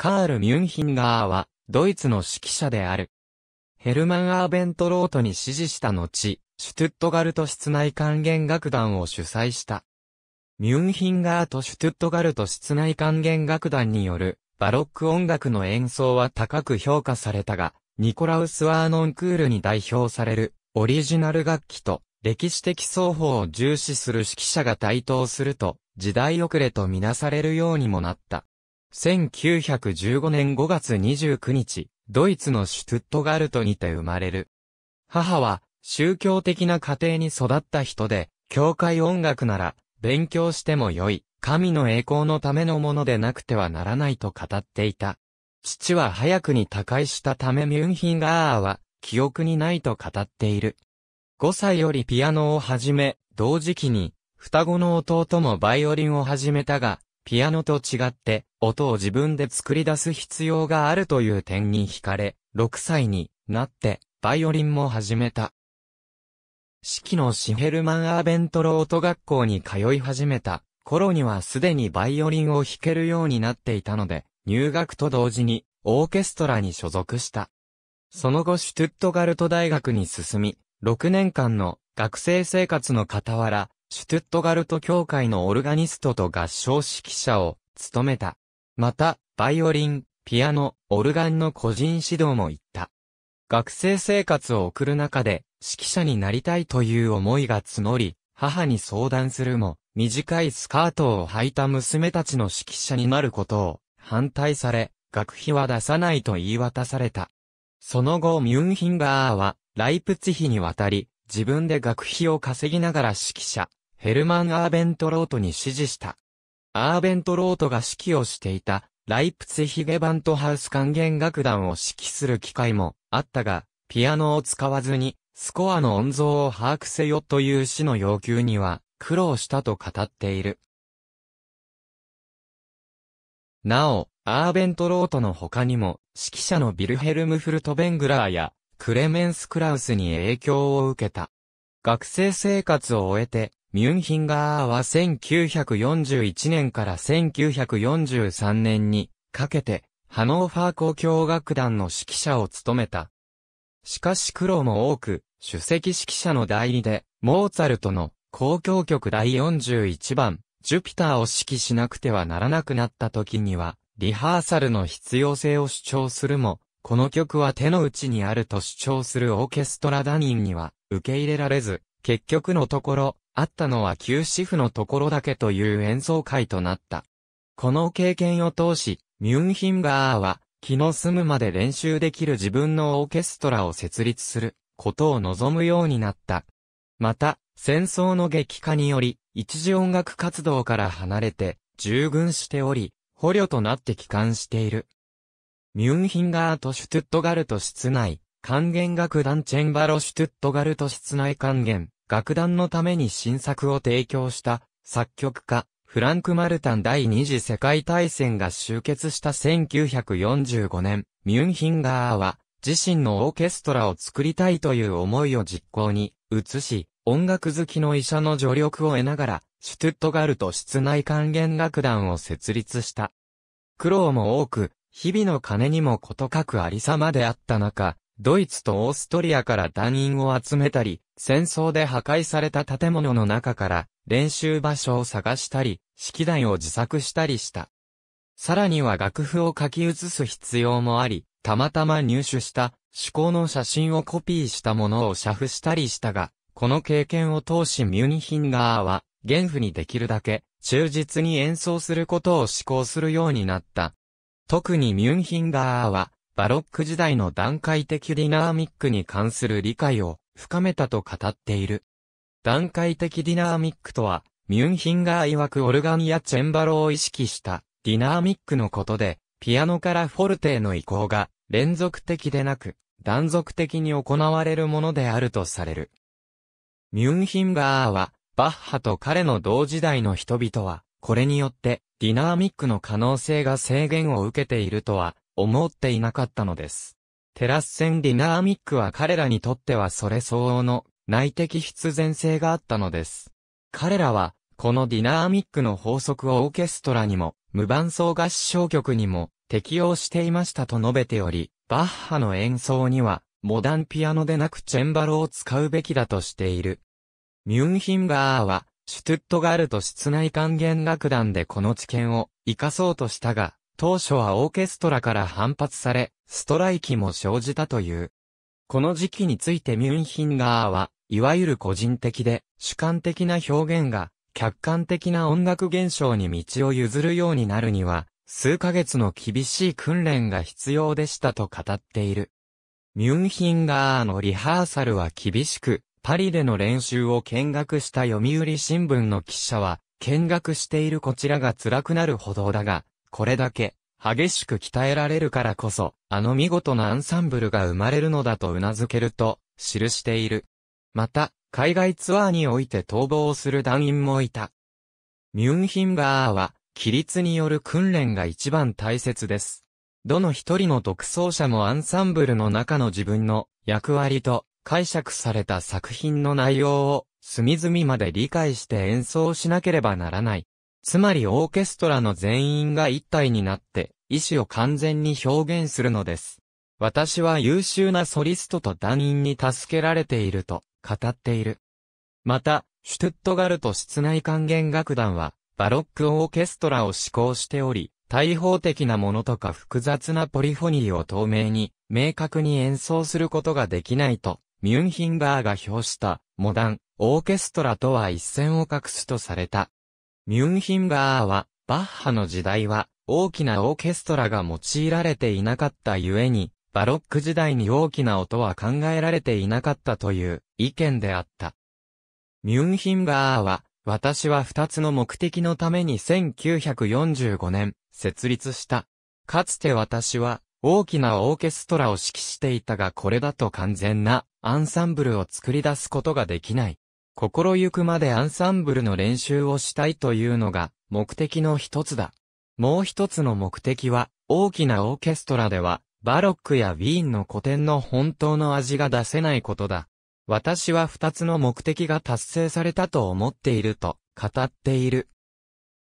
カール・ミュンヒンガーは、ドイツの指揮者である。ヘルマン・アーベントロートに指示した後、シュトゥットガルト室内管弦楽団を主催した。ミュンヒンガーとシュトゥットガルト室内管弦楽団によるバロック音楽の演奏は高く評価されたが、ニコラウス・ワーノンクールに代表されるオリジナル楽器と歴史的双方を重視する指揮者が台頭すると時代遅れとみなされるようにもなった。1915年5月29日、ドイツのシュトゥットガルトにて生まれる。母は宗教的な家庭に育った人で、教会音楽なら勉強してもよい。神の栄光のためのものでなくてはならないと語っていた。父は早くに他界したためミュンヒンガーは記憶にないと語っている。5歳よりピアノを始め、同時期に双子の弟もバイオリンを始めたが、ピアノと違って音を自分で作り出す必要があるという点に惹かれ、6歳になってバイオリンも始めた。四季のシヘルマン・アーベントロート学校に通い始めた頃にはすでにバイオリンを弾けるようになっていたので、入学と同時にオーケストラに所属した。その後シュトゥットガルト大学に進み、6年間の学生生活の傍ら、シュトゥットガルト協会のオルガニストと合唱指揮者を務めた。また、バイオリン、ピアノ、オルガンの個人指導も行った。学生生活を送る中で、指揮者になりたいという思いが募り、母に相談するも、短いスカートを履いた娘たちの指揮者になることを反対され、学費は出さないと言い渡された。その後ミュンヒンガーは、ライプツヒに渡り、自分で学費を稼ぎながら指揮者、ヘルマン・アーベントロートに指示した。アーベントロートが指揮をしていた、ライプツヒゲバントハウス管弦楽団を指揮する機会もあったが、ピアノを使わずに、スコアの音像を把握せよという詩の要求には、苦労したと語っている。なお、アーベントロートの他にも、指揮者のビルヘルム・フルトベングラーや、クレメンス・クラウスに影響を受けた。学生生活を終えて、ミュンヒンガーは1941年から1943年にかけて、ハノーファー交響楽団の指揮者を務めた。しかし苦労も多く、首席指揮者の代理で、モーツァルトの交響曲第41番、ジュピターを指揮しなくてはならなくなった時には、リハーサルの必要性を主張するも、この曲は手の内にあると主張するオーケストラ団員には受け入れられず、結局のところ、あったのは休止符のところだけという演奏会となった。この経験を通し、ミュンヒンガーは、気の済むまで練習できる自分のオーケストラを設立することを望むようになった。また、戦争の激化により、一時音楽活動から離れて、従軍しており、捕虜となって帰還している。ミュンヒンガーとシュトゥットガルト室内、管弦楽団チェンバロシュトゥットガルト室内管弦、楽団のために新作を提供した作曲家、フランク・マルタン第二次世界大戦が終結した1945年、ミュンヒンガーは自身のオーケストラを作りたいという思いを実行に移し、音楽好きの医者の助力を得ながら、シュトゥットガルト室内管弦楽団を設立した。苦労も多く、日々の金にもことかくありさまであった中、ドイツとオーストリアから団員を集めたり、戦争で破壊された建物の中から練習場所を探したり、式台を自作したりした。さらには楽譜を書き写す必要もあり、たまたま入手した趣向の写真をコピーしたものを写布したりしたが、この経験を通しミュニヒンガーは、原譜にできるだけ、忠実に演奏することを思考するようになった。特にミュンヒンガーは、バロック時代の段階的ディナーミックに関する理解を深めたと語っている。段階的ディナーミックとは、ミュンヒンガー曰くオルガンやチェンバロを意識したディナーミックのことで、ピアノからフォルテへの移行が連続的でなく、断続的に行われるものであるとされる。ミュンヒンガーは、バッハと彼の同時代の人々は、これによって、ディナーミックの可能性が制限を受けているとは、思っていなかったのです。テラス線ディナーミックは彼らにとってはそれ相応の内的必然性があったのです。彼らは、このディナーミックの法則をオーケストラにも、無伴奏合唱曲にも、適用していましたと述べており、バッハの演奏には、モダンピアノでなくチェンバロを使うべきだとしている。ミュンヒンガーは、シュトゥットガルト室内管弦楽団でこの知見を活かそうとしたが、当初はオーケストラから反発され、ストライキも生じたという。この時期についてミュンヒンガーは、いわゆる個人的で主観的な表現が客観的な音楽現象に道を譲るようになるには、数ヶ月の厳しい訓練が必要でしたと語っている。ミュンヒンガーのリハーサルは厳しく、パリでの練習を見学した読売新聞の記者は、見学しているこちらが辛くなるほどだが、これだけ激しく鍛えられるからこそ、あの見事なアンサンブルが生まれるのだと頷けると、記している。また、海外ツアーにおいて逃亡する団員もいた。ミュンヒンガーは、規律による訓練が一番大切です。どの一人の独奏者もアンサンブルの中の自分の役割と解釈された作品の内容を隅々まで理解して演奏しなければならない。つまりオーケストラの全員が一体になって意志を完全に表現するのです。私は優秀なソリストと団員に助けられていると語っている。また、シュトゥットガルト室内管弦楽団は、バロックオーケストラを施行しており、大法的なものとか複雑なポリフォニーを透明に、明確に演奏することができないと、ミュンヒンガーが表した、モダン、オーケストラとは一線を画すとされた。ミュンヒンガーは、バッハの時代は、大きなオーケストラが用いられていなかったゆえに、バロック時代に大きな音は考えられていなかったという意見であった。ミュンヒンガーは、私は二つの目的のために1945年、設立した。かつて私は、大きなオーケストラを指揮していたがこれだと完全なアンサンブルを作り出すことができない。心ゆくまでアンサンブルの練習をしたいというのが目的の一つだ。もう一つの目的は、大きなオーケストラでは、バロックやウィーンの古典の本当の味が出せないことだ。私は二つの目的が達成されたと思っていると語っている。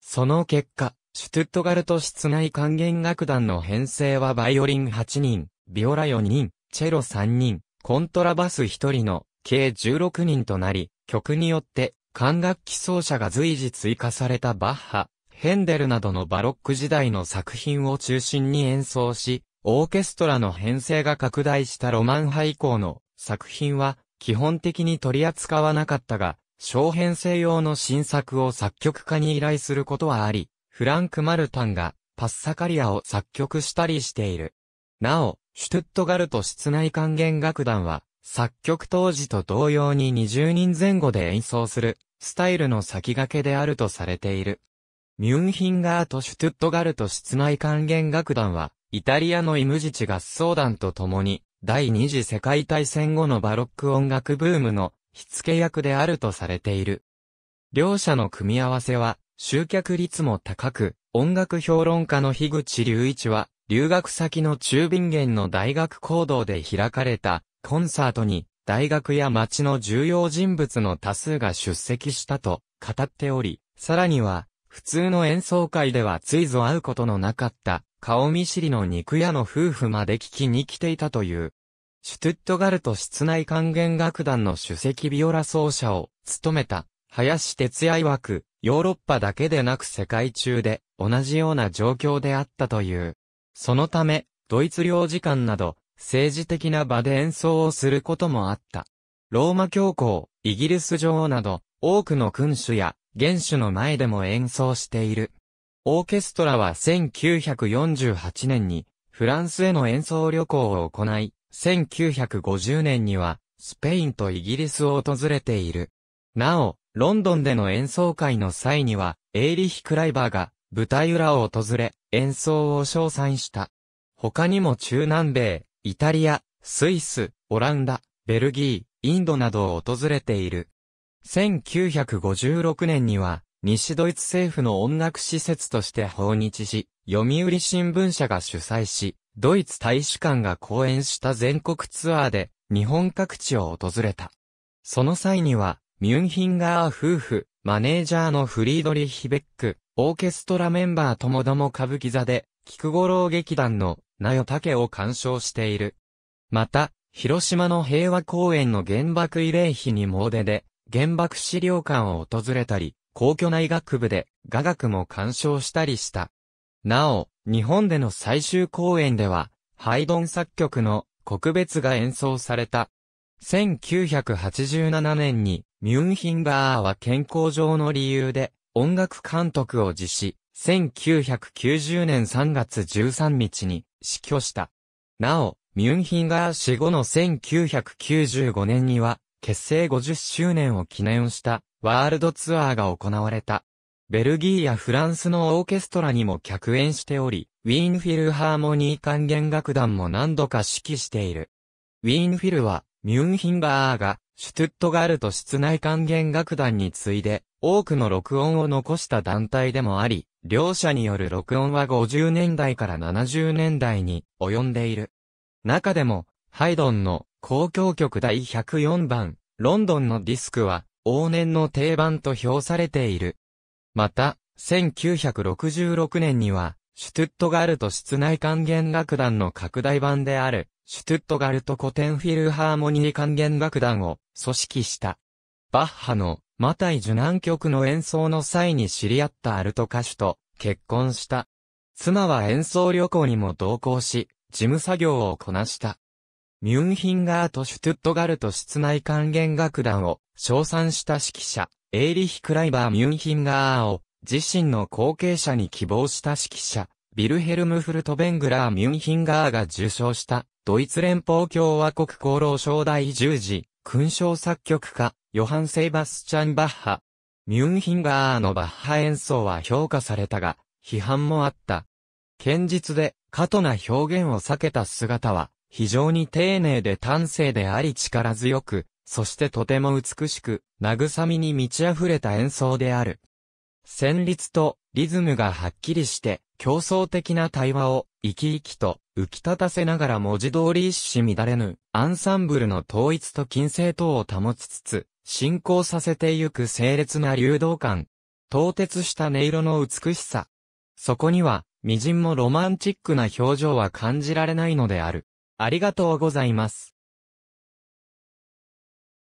その結果、シュトゥットガルト室内管弦楽団の編成はバイオリン8人、ビオラ4人、チェロ3人、コントラバス1人の計16人となり、曲によって管楽器奏者が随時追加されたバッハ、ヘンデルなどのバロック時代の作品を中心に演奏し、オーケストラの編成が拡大したロマン派以降の作品は基本的に取り扱わなかったが、小編成用の新作を作曲家に依頼することはあり、フランク・マルタンがパッサカリアを作曲したりしている。なお、シュトゥットガルト室内管弦楽団は、作曲当時と同様に20人前後で演奏する、スタイルの先駆けであるとされている。ミュンヒンガーとシュトゥットガルト室内管弦楽団は、イタリアのイムジチ合奏団と共に、第二次世界大戦後のバロック音楽ブームの火付け役であるとされている。両者の組み合わせは集客率も高く、音楽評論家の樋口隆一は、留学先の中ビンゲンの大学講堂で開かれたコンサートに、大学や町の重要人物の多数が出席したと語っており、さらには、普通の演奏会ではついぞ会うことのなかった顔見知りの肉屋の夫婦まで聞きに来ていたという。シュトゥットガルト室内管弦楽団の首席ビオラ奏者を務めた、林哲也曰く、ヨーロッパだけでなく世界中で同じような状況であったという。そのため、ドイツ領事館など、政治的な場で演奏をすることもあった。ローマ教皇、イギリス女王など、多くの君主や元首の前でも演奏している。オーケストラは1948年にフランスへの演奏旅行を行い、1950年にはスペインとイギリスを訪れている。なお、ロンドンでの演奏会の際には、エーリヒ・クライバーが舞台裏を訪れ、演奏を称賛した。他にも中南米、イタリア、スイス、オランダ、ベルギー、インドなどを訪れている。1956年には、西ドイツ政府の音楽施設として訪日し、読売新聞社が主催し、ドイツ大使館が講演した全国ツアーで、日本各地を訪れた。その際には、ミュンヒンガー夫婦、マネージャーのフリードリヒベック、オーケストラメンバーともども歌舞伎座で菊五郎劇団の名よ竹を鑑賞している。また、広島の平和公園の原爆慰霊碑に詣で、原爆資料館を訪れたり、皇居内学部で雅楽も鑑賞したりした。なお、日本での最終公演では、ハイドン作曲の国別が演奏された。1987年にミュンヒンガーは健康上の理由で音楽監督を辞し、1990年3月13日に死去した。なお、ミュンヒンガー死後の1995年には、結成50周年を記念したワールドツアーが行われた。ベルギーやフランスのオーケストラにも客演しており、ウィーンフィルハーモニー管弦楽団も何度か指揮している。ウィーンフィルは、ミュンヒンガーが、シュトゥットガルト室内管弦楽団に次いで、多くの録音を残した団体でもあり、両者による録音は50年代から70年代に及んでいる。中でも、ハイドンの公共曲第104番、ロンドンのディスクは、往年の定番と評されている。また、1966年には、シュトゥットガルト室内管弦楽団の拡大版である、シュトゥットガルト古典フィルハーモニー管弦楽団を組織した。バッハのマタイ受難曲の演奏の際に知り合ったアルト歌手と結婚した。妻は演奏旅行にも同行し、事務作業をこなした。ミュンヒンガーとシュトゥットガルト室内管弦楽団を称賛した指揮者、エーリヒ・クライバー・ミュンヒンガーを自身の後継者に希望した指揮者、ビルヘルム・フルトベングラー・ミュンヒンガーが受賞したドイツ連邦共和国厚労省第10次勲章作曲家、ヨハン・セイバスチャン・バッハ。ミュンヒンガーのバッハ演奏は評価されたが、批判もあった。堅実で、過度な表現を避けた姿は、非常に丁寧で端正であり力強く、そしてとても美しく、慰みに満ち溢れた演奏である。旋律とリズムがはっきりして、競争的な対話を生き生きと浮き立たせながら文字通り一糸乱れぬアンサンブルの統一と金星等を保ちつつ、進行させてゆく清烈な流動感。凍結した音色の美しさ。そこには、微塵もロマンチックな表情は感じられないのである。ありがとうございます。